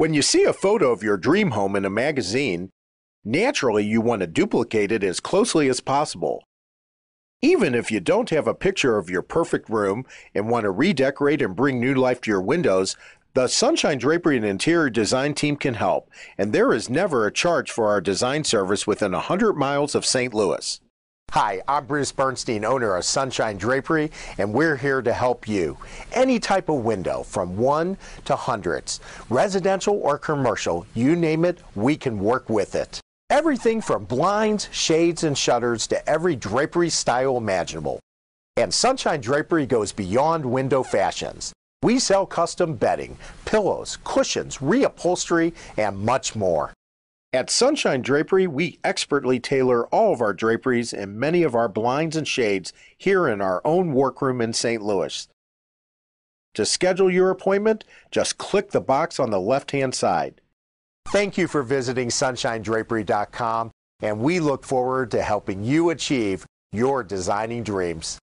When you see a photo of your dream home in a magazine, naturally you want to duplicate it as closely as possible. Even if you don't have a picture of your perfect room and want to redecorate and bring new life to your windows, the Sunshine Drapery and Interior Design team can help, and there is never a charge for our design service within 100 miles of St. Louis. Hi, I'm Bruce Bernstein, owner of Sunshine Drapery, and we're here to help you. Any type of window, from one to hundreds, residential or commercial, you name it, we can work with it. Everything from blinds, shades, and shutters to every drapery style imaginable. And Sunshine Drapery goes beyond window fashions. We sell custom bedding, pillows, cushions, reupholstery, and much more. At Sunshine Drapery, we expertly tailor all of our draperies and many of our blinds and shades here in our own workroom in St. Louis. To schedule your appointment, just click the box on the left hand side. Thank you for visiting sunshinedrapery.com, and we look forward to helping you achieve your designing dreams.